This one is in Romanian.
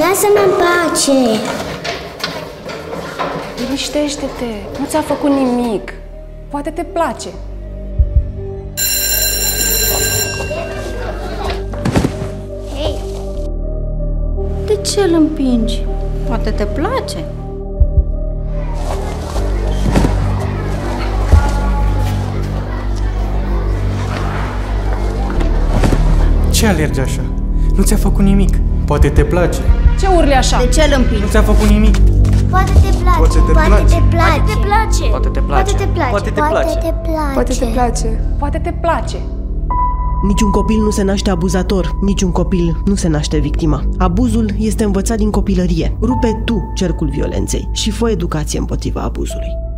Lasă-mă în pace! Liniștește-te, nu ți-a făcut nimic. Poate te place. Hei! De ce îl împingi? Poate te place. Ce alergi așa? Nu ți-a făcut nimic. Poate te place. Ce urli așa? De ce îl împingi? Nu ți-a făcut nimic. Poate te place! Poate te place. Poate te place! Poate te place. Poate te place! Poate te place. Poate te place! Poate te place. Poate te place. Niciun copil nu se naște abuzator, niciun copil nu se naște victima. Abuzul este învățat din copilărie. Rupe tu cercul violenței și fă educație împotriva abuzului.